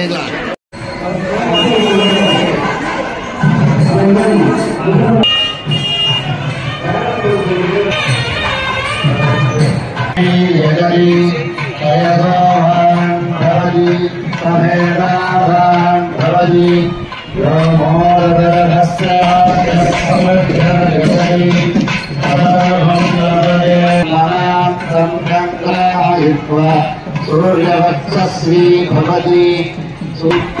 लगेगा सूर्यवत्सस्वी भवति। Yeah.